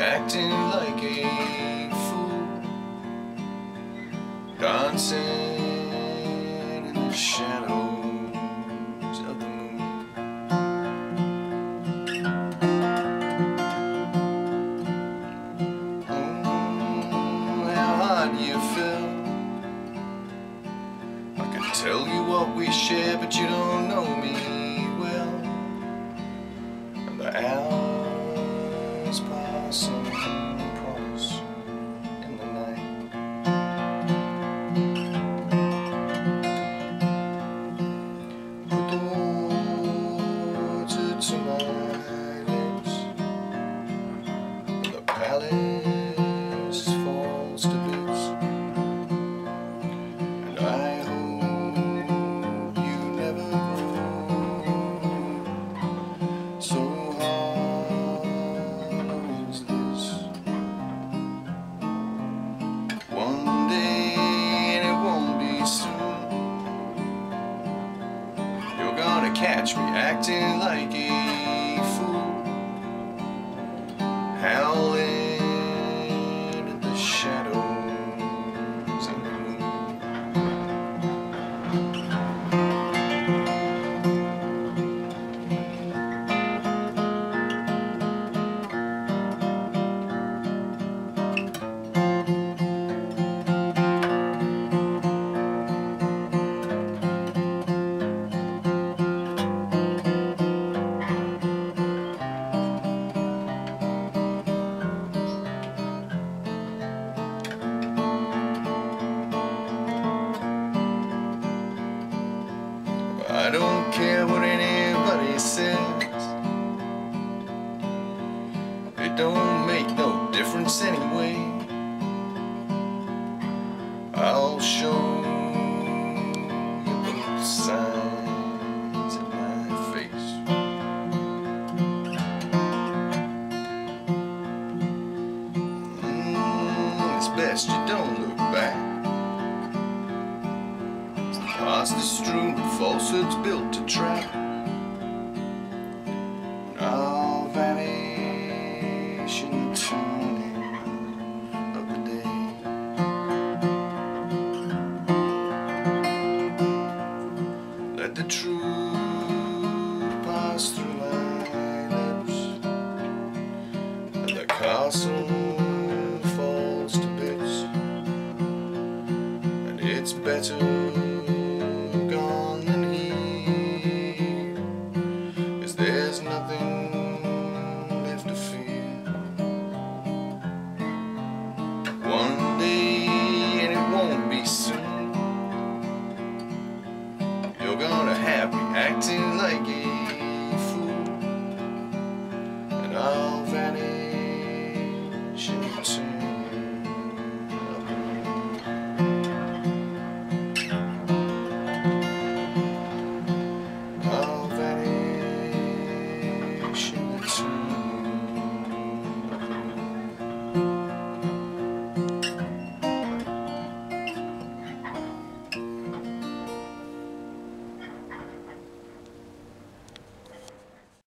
acting like a fool, dancing in the shadows of the moon. Mm, how hard you feel. I can tell you what we share, but you don't know me well. And the pass and promise in the night. Put the water to my lips. The palace falls to bits. And I catch me acting like a fool, howling at the shadows I don't care what anybody says. It don't make no difference anyway. I'll show you both sides of my face. Mm, it's best you don't look back. The strewn falsehoods built to trap. And I'll vanish in of the day. Let the truth pass through my lips, and the castle falls to bits, and it's better